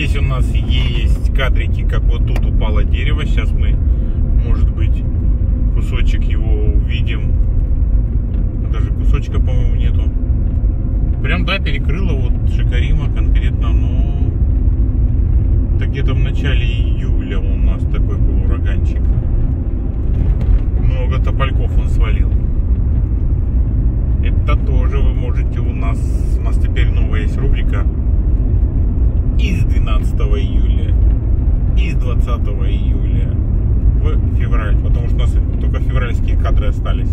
Здесь у нас есть кадрики, как вот тут упало дерево. Сейчас мы, может быть, кусочек его увидим. Даже кусочка, по-моему, нету. Прям, да, перекрыло вот Шикарима конкретно, но это где-то в начале июля у нас такой был ураганчик. Много топольков он свалил. Это тоже вы можете у нас, у нас теперь новая есть рубрика 12 июля, из 20 июля в февраль, потому что у нас только февральские кадры остались.